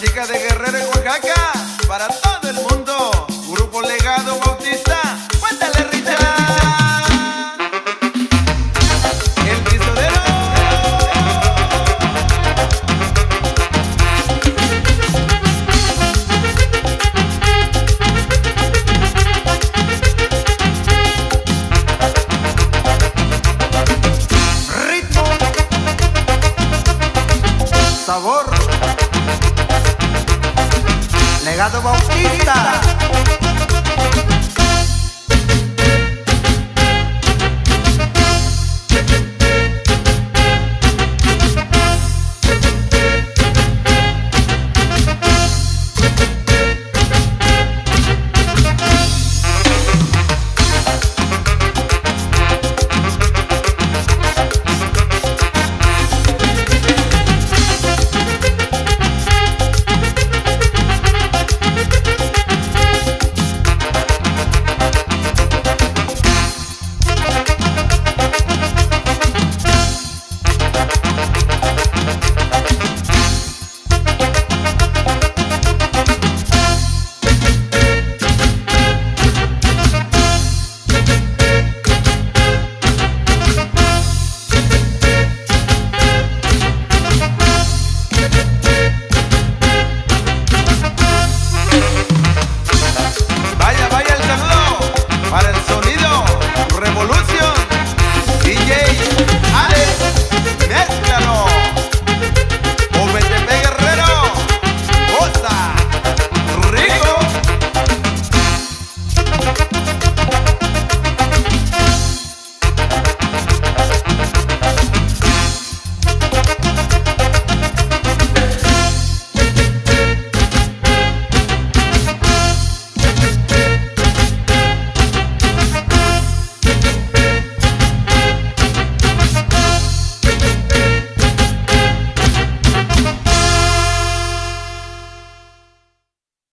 chica de Guerrero y Oaxaca, para todo el mundo. Grupo Legado Bautista, cuéntale Richard. El. Ritmo. Sabor. Pegada Valquista.